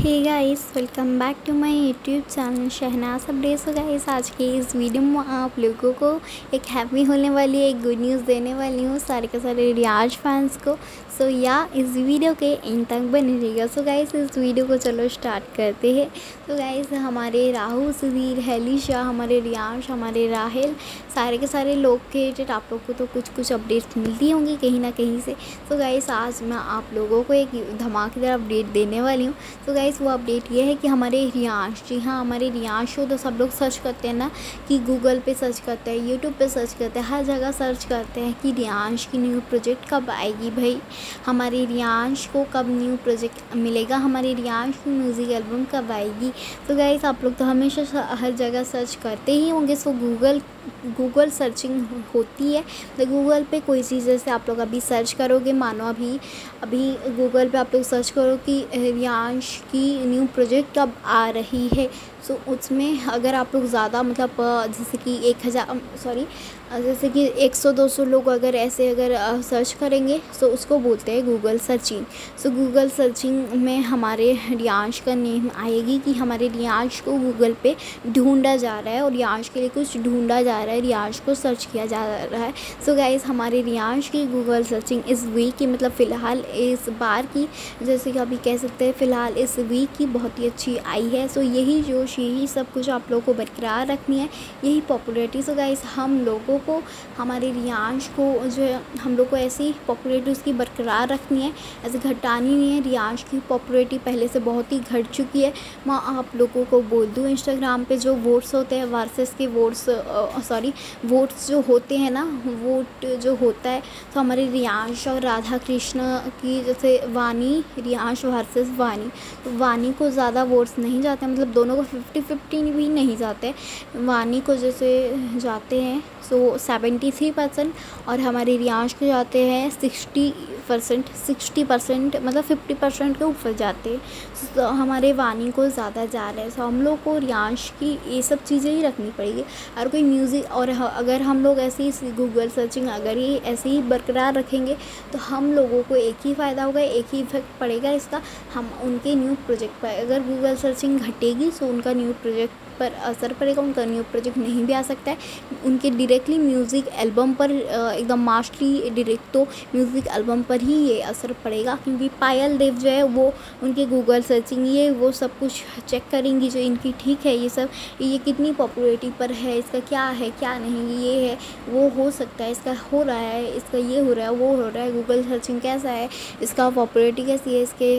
Hey guys welcome back to my YouTube channel Shahnaz updates हो guys आज के इस वीडियो में आप लोगों को एक हैप्पी होने वाली एक गुड न्यूज़ देने वाली हूँ सारे के सारे रियाज फैंस को। सो so, या इस वीडियो के इन तक बने रहिएगा। सो गाइस इस वीडियो को चलो स्टार्ट करते हैं। तो गाइस हमारे राहुल सुधीर हेली शाह हमारे रियाज हमारे राहल सारे के सारे लोग के आप लोग को तो कुछ कुछ अपडेट्स मिलती होंगी कहीं ना कहीं से। तो गाइस आज मैं आप लोगों को एक धमाकेदार अपडेट देने वाली हूँ। तो गाइस वो अपडेट ये है कि हमारे रियांश, जी हाँ हमारे रियांश हो तो सब लोग सर्च करते हैं ना, कि गूगल पे सर्च करते हैं यूट्यूब पे सर्च करते हैं, हर जगह सर्च करते हैं कि रियांश की न्यू प्रोजेक्ट कब आएगी भाई। हमारे रियांश को कब न्यू प्रोजेक्ट मिलेगा, हमारे रियांश की म्यूज़िक एल्बम कब आएगी। तो गाइस आप लोग तो हमेशा हर जगह सर्च करते ही होंगे सो गूगल गूगल सर्चिंग होती है। तो गूगल पे कोई चीज़ जैसे आप लोग अभी सर्च करोगे, मानो अभी अभी गूगल पे आप लोग सर्च करो कि रियांश की न्यू प्रोजेक्ट कब आ रही है? सो so, उसमें अगर आप लोग ज़्यादा मतलब जैसे कि एक हज़ार सॉरी जैसे कि 100-200 लोग अगर ऐसे अगर सर्च करेंगे तो उसको बोलते हैं Google searching so Google searching में हमारे रियांश का नेम आएगी कि हमारे रियांश को गूगल पे ढूंढा जा रहा है और रियांश के लिए कुछ ढूंढा जा रहा है रियांश को सर्च किया जा रहा है. सो so, गाइज़ हमारे रियांश की गूगल सर्चिंग इस वीक की मतलब फ़िलहाल इस बार की जैसे कि अभी कह सकते हैं फ़िलहाल इस वीक की बहुत ही अच्छी आई है। सो यही जोश, यही सब कुछ आप लोगों को बरकरार रखनी है। यही पॉपुलरिटी सो गाइज़ हम लोगों को, हमारे रियांश को जो है, हम लोग को ऐसी पॉपुलरिटी उसकी बरकरार रखनी है। ऐसे घटानी नहीं है। रियांश की पॉपुलरिटी पहले से बहुत ही घट चुकी है। मैं, आप लोगों को बोल दूँ इंस्टाग्राम पर जो वोट्स होते हैं वर्सेस के वोट्स सॉरी वोट्स जो होते हैं ना वोट जो होता है तो हमारे रियांश और राधा कृष्ण की जैसे वानी रियांश वर्सेस वानी तो वानी को ज़्यादा वोट्स नहीं जाते मतलब दोनों को फिफ्टी फिफ्टी भी नहीं जाते। वानी को जैसे जाते हैं सो सेवेंटी थ्री परसेंट और हमारे रियांश को जाते हैं सिक्सटी परसेंट सिक्सटी परसेंट मतलब फिफ्टी परसेंट के ऊपर जाते। हैं तो हमारे वानी को ज़्यादा जा रहे हैं। सो हम लोग को रियांश की ये सब चीज़ें ही रखनी पड़ेगी। और कोई म्यूज़िक और अगर हम लोग ऐसे ही गूगल सर्चिंग अगर ही ऐसे ही बरकरार रखेंगे तो हम लोगों को एक ही फ़ायदा होगा, एक ही इफ़ेक्ट पड़ेगा इसका। हम उनके न्यू प्रोजेक्ट पाए। अगर गूगल सर्चिंग घटेगी तो उनका न्यू प्रोजेक्ट पर असर पड़ेगा, उनका न्यू प्रोजेक्ट नहीं भी आ सकता है। उनके डायरेक्टली म्यूज़िक एल्बम पर एकदम मास्टरी डायरेक्ट तो म्यूज़िक एल्बम पर ही ये असर पड़ेगा, क्योंकि पायल देव जो है वो, उनके गूगल सर्चिंग ये, वो सब कुछ चेक करेंगी जो इनकी ठीक है, ये सब, ये कितनी पॉपुलरिटी पर है, इसका क्या है, क्या नहीं, ये है, वो हो सकता है, इसका हो रहा है, इसका ये हो रहा है, वो हो रहा है गूगल सर्चिंग कैसा है, इसका पॉपुलरिटी कैसी है, इसके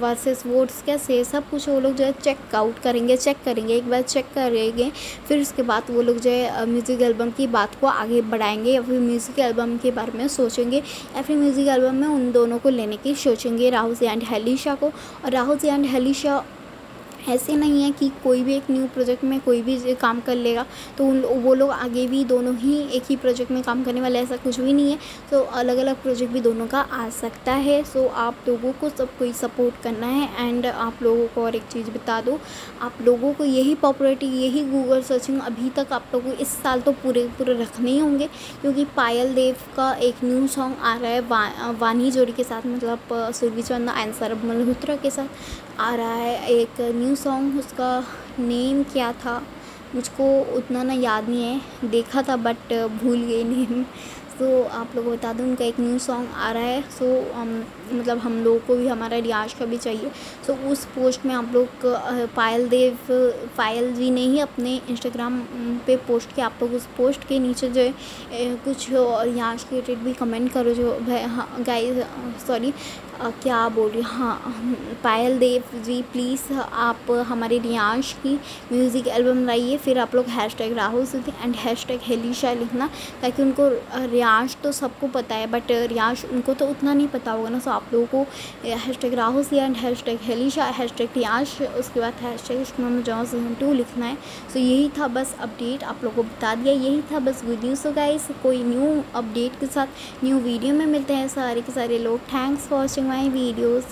वर्सेस वोट्स कैसे सब कुछ वो लोग जो है चेक आउट करेंगे चेक करेंगे, एक बार चेक करेंगे फिर उसके बाद वो लोग जो है म्यूज़िक एल्बम की बात को आगे बढ़ाएँगे या फिर म्यूज़िक एल्बम के बारे में सोचेंगे या फिर म्यूज़िक एल्बम में उन दोनों को लेने की सोचेंगे, राहुल एंड हलीशा को। और राहुल एंड हेलिशा ऐसे नहीं है कि कोई भी एक न्यू प्रोजेक्ट में कोई भी काम कर लेगा तो उन वो लोग आगे भी दोनों ही एक ही प्रोजेक्ट में काम करने वाले ऐसा कुछ भी नहीं है। तो अलग अलग प्रोजेक्ट भी दोनों का आ सकता है। सो आप लोगों को सब कोई सपोर्ट करना है एंड आप लोगों को और एक चीज़ बता दो आप लोगों को यही पॉपुलरिटी यही गूगल सर्चिंग अभी तक आप लोगों को इस साल तो पूरे पूरे रखने ही होंगे। क्योंकि पायल देव का एक न्यू सॉन्ग आ रहा है वा, वानी जोड़ी के साथ मतलब सुरभि चंदा एंड सरब मल्होत्रा के साथ आ रहा है। एक न्यू न्यू सॉन्ग उसका नेम क्या था मुझको उतना ना याद नहीं है। देखा था बट भूल गई नेम so, आप लोगों को बता दूँ उनका एक न्यू सॉन्ग आ रहा है। सो um, मतलब हम लोगों को भी हमारा रियाज का भी चाहिए। सो उस पोस्ट में आप लोग पायल देव पायल जी ने ही अपने इंस्टाग्राम पे पोस्ट किया। आप लोग उस पोस्ट के नीचे जो है कुछ रियाज के रिलेटेड भी कमेंट करो जो हाँ गाइस सॉरी क्या बोल? रही हाँ पायल देव जी प्लीज़ आप हमारे रियांश की म्यूज़िक एल्बम लाइए, फिर आप लोग hash tag Rahul Siddhi and hash tag Helisha लिखना, ताकि उनको रियांश तो सबको पता है बट रियांश उनको तो उतना नहीं पता होगा ना सो आप लोगों को hash tag Rahul Siya and hash tag Helisha hash tag Riyansh, उसके बाद हैश टैग इसमें जॉन सीज़न टू लिखना है सो यही था बस अपडेट आप लोगों को बता दिया, यही था बस गुड न्यूज़ तो गाइस कोई न्यू अपडेट के साथ न्यू वीडियो में मिलते हैं सारे के सारे लोग thanks for watching my videos